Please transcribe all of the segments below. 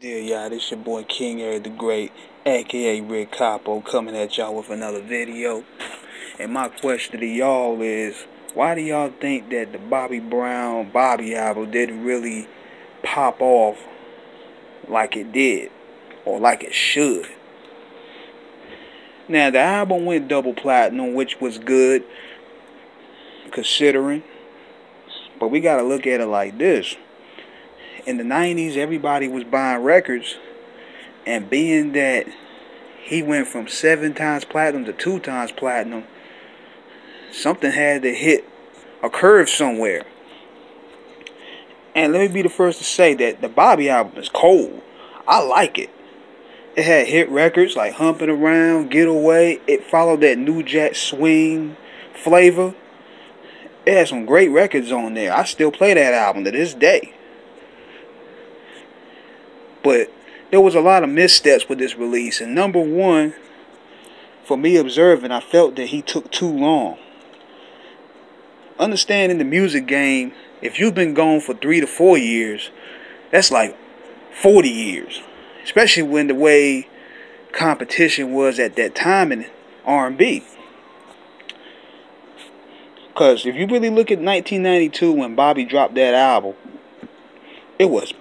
Dear y'all, this your boy King Eric the Great, aka Ric Capo, coming at y'all with another video. And my question to y'all is, why do y'all think that the Bobby Brown Bobby album didn't really pop off like it did, or like it should? Now the album went double platinum, which was good, considering. But we gotta look at it like this in the 90s, everybody was buying records. And being that he went from seven times platinum to two times platinum, something had to hit a curve somewhere. And let me be the first to say that the Bobby album is cold. I like it. It had hit records like Humping Around, Get Away. It followed that New Jack Swing flavor. It had some great records on there. I still play that album to this day. But there was a lot of missteps with this release. And number one, for me observing, I felt that he took too long. Understanding the music game, if you've been gone for three to four years, that's like 40 years. Especially when the way competition was at that time in R&B. Because if you really look at 1992 when Bobby dropped that album, it was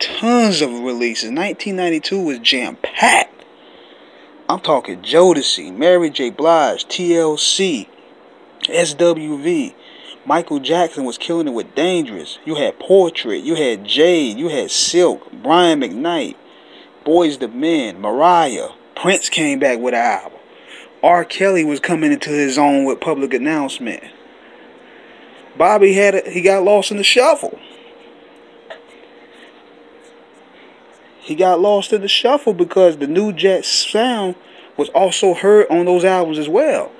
tons of releases. 1992 was jam packed. I'm talking Jodeci, Mary J. Blige, TLC, SWV. Michael Jackson was killing it with Dangerous. You had Portrait, you had Jade, you had Silk, Brian McKnight, Boyz II Men, Mariah. Prince came back with an album. R. Kelly was coming into his own with public announcement. Bobby had a, he got lost in the shuffle. He got lost in the shuffle because the New Jack sound was also heard on those albums as well.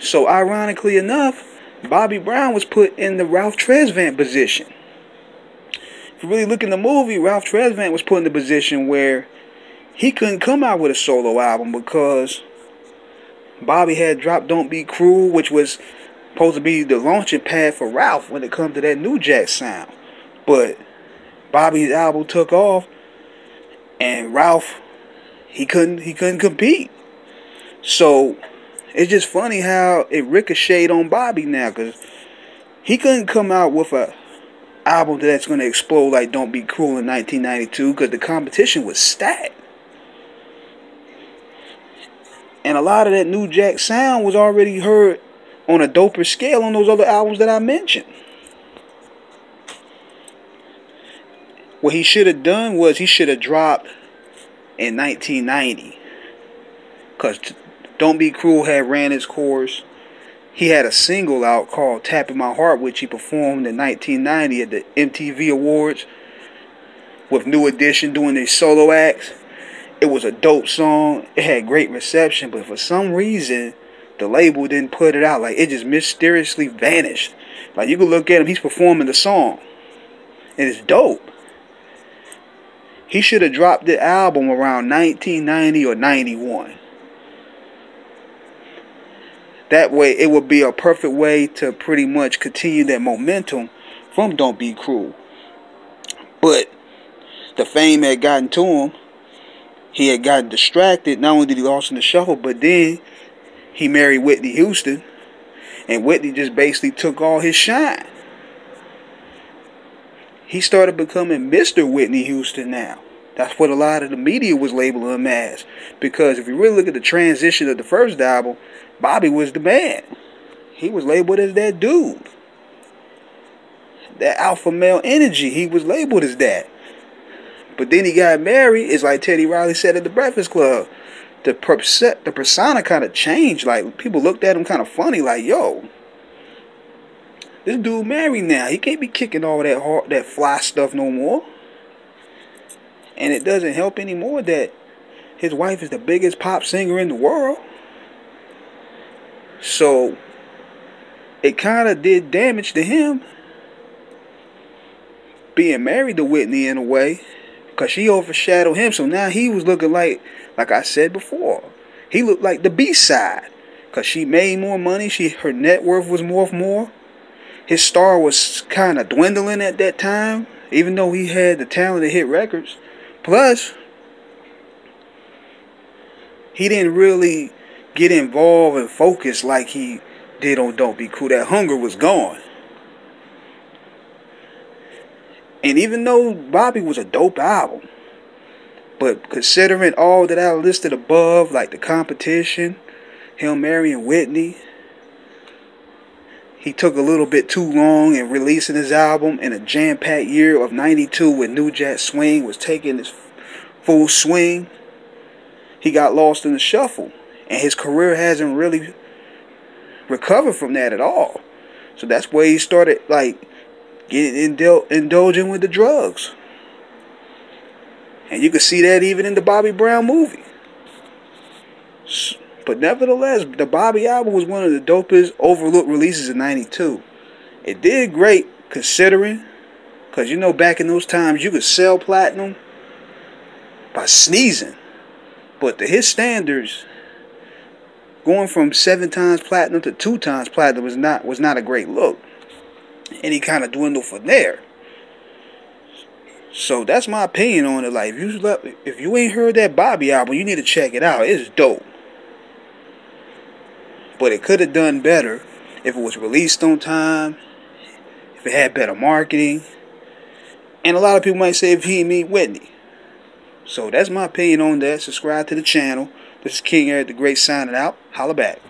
So ironically enough, Bobby Brown was put in the Ralph Tresvant position. If you really look in the movie, Ralph Tresvant was put in the position where he couldn't come out with a solo album because Bobby had dropped Don't Be Cruel, which was supposed to be the launching pad for Ralph when it comes to that New Jack sound. But Bobby's album took off, and Ralph, he couldn't he couldn't compete. So it's just funny how it ricocheted on Bobby now, cause he couldn't come out with a album that's gonna explode like "Don't Be Cruel" in 1992, cause the competition was stacked. And a lot of that New Jack sound was already heard on a doper scale on those other albums that I mentioned. What he should have done was he should have dropped in 1990. Because Don't Be Cruel had ran its course. He had a single out called Tapping My Heart, which he performed in 1990 at the MTV Awards with New Edition doing their solo acts. It was a dope song. It had great reception, but for some reason, the label didn't put it out. Like it just mysteriously vanished. Like you can look at him, he's performing the song, and it's dope. He should have dropped the album around 1990 or 91. That way, it would be a perfect way to pretty much continue that momentum from Don't Be Cruel. But the fame had gotten to him. He had gotten distracted. Not only did he lost in the shuffle, but then he married Whitney Houston. And Whitney just basically took all his shine he started becoming Mr. Whitney Houston now. That's what a lot of the media was labeling him as. Because if you really look at the transition of the first album, Bobby was the man. He was labeled as that dude. That alpha male energy, he was labeled as that. But then he got married. It's like Teddy Riley said at the Breakfast Club. The, the persona kind of changed. Like, people looked at him kind of funny, like, yo, this dude married now. He can't be kicking all that hard, that fly stuff no more. And it doesn't help anymore that his wife is the biggest pop singer in the world. So it kind of did damage to him being married to Whitney in a way because she overshadowed him. So now he was looking like, like I said before, he looked like the B side because she made more money. She her net worth was worth more his star was kind of dwindling at that time. Even though he had the talent to hit records. Plus, he didn't really get involved and focus like he did on Don't Be Cool. That hunger was gone. And even though Bobby was a dope album, but considering all that I listed above, like the competition, Hail Mary and Whitney, he took a little bit too long in releasing his album in a jam-packed year of 92 when New Jack Swing was taking its full swing. He got lost in the shuffle. And his career hasn't really recovered from that at all. So that's where he started like getting indul- indulging with the drugs. And you can see that even in the Bobby Brown movie. But nevertheless, the Bobby album was one of the dopest overlooked releases in 92. It did great considering, because you know, back in those times, you could sell platinum by sneezing. But to his standards, going from seven times platinum to two times platinum was not was not a great look. And he kind of dwindled from there. So that's my opinion on it. Like if you if you ain't heard that Bobby album, you need to check it out. It's dope. But it could have done better if it was released on time, if it had better marketing. And a lot of people might say if he meet Whitney. So that's my opinion on that. Subscribe to the channel. This is King Eric the Great signing out. Holla back.